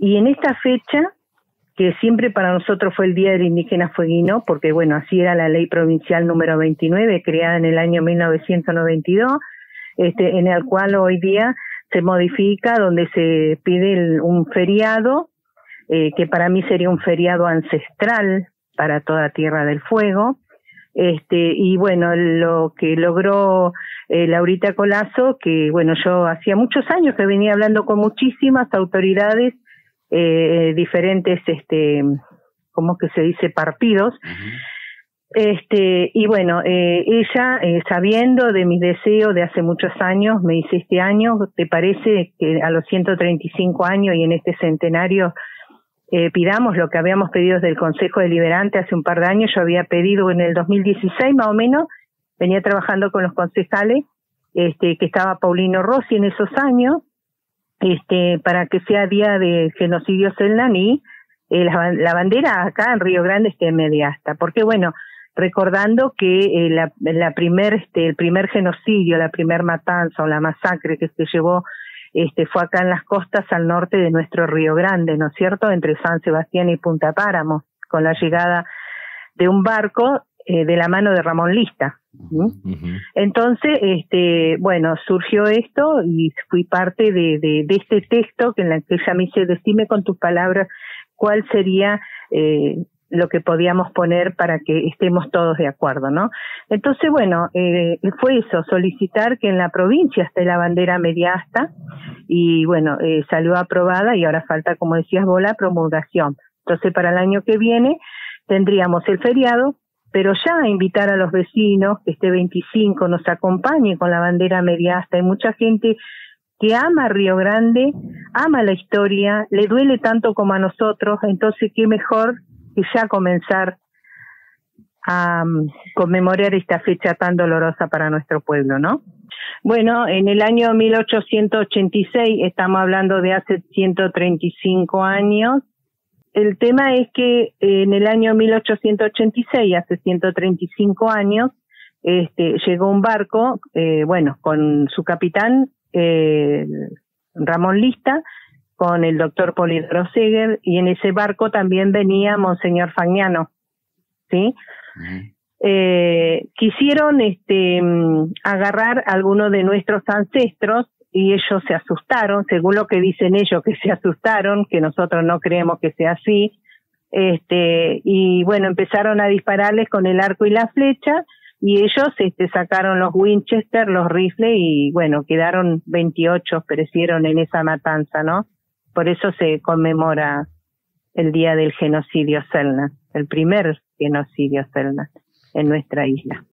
Y en esta fecha, que siempre para nosotros fue el Día del Indígena Fueguino, porque bueno, así era la ley provincial número 29, creada en el año 1992, este, en el cual hoy día se modifica, donde se pide un feriado, eh, que para mí sería un feriado ancestral para toda Tierra del Fuego, este, y bueno, lo que logró eh, Laurita Colazo, que bueno, yo hacía muchos años que venía hablando con muchísimas autoridades, eh, diferentes, este, ¿cómo que se dice? Partidos. Este, y bueno, eh, ella, eh, sabiendo de mis deseos de hace muchos años, me dice este año, ¿te parece que a los 135 años y en este centenario eh, pidamos lo que habíamos pedido desde el Consejo Deliberante hace un par de años. Yo había pedido en el 2016 más o menos, venía trabajando con los concejales, este, que estaba Paulino Rossi en esos años, este, para que sea día de genocidio Selnan y eh, la, bandera acá en Río Grande esté media hasta. Porque bueno, recordando que eh, la, la primer, este, el primer genocidio, la primer matanza o la masacre que se llevó este, fue acá en las costas al norte de nuestro Río Grande, ¿no es cierto?, entre San Sebastián y Punta Páramo, con la llegada de un barco eh, de la mano de Ramón Lista. Entonces, este, bueno, surgió esto y fui parte de, este texto que en la que ella me dice, decime con tus palabras cuál sería eh, lo que podíamos poner para que estemos todos de acuerdo, ¿no? Entonces, bueno, eh, fue eso, solicitar que en la provincia esté la bandera mediasta y bueno, eh, salió aprobada y ahora falta, como decías vos, la promulgación. Entonces, para el año que viene tendríamos el feriado, pero ya invitar a los vecinos que este 25 nos acompañe con la bandera mediasta. Hay mucha gente que ama Río Grande, ama la historia, le duele tanto como a nosotros, entonces qué mejor y ya comenzar a um, conmemorar esta fecha tan dolorosa para nuestro pueblo, ¿no? Bueno, en el año 1886, estamos hablando de hace 135 años, el tema es que en el año 1886, hace 135 años, este, llegó un barco, eh, bueno, con su capitán, eh, Ramón Lista, con el doctor Polidoro Seger y en ese barco también venía Monseñor Fagnano, ¿sí? eh, quisieron este, mm, agarrar a algunos de nuestros ancestros y ellos se asustaron, según lo que dicen ellos que se asustaron, que nosotros no creemos que sea así, este, y bueno, empezaron a dispararles con el arco y la flecha, y ellos este, sacaron los Winchester, los rifles, y bueno, quedaron 28, perecieron en esa matanza, ¿no? Por eso se conmemora el día del genocidio Selna, el primer genocidio Selna en nuestra isla.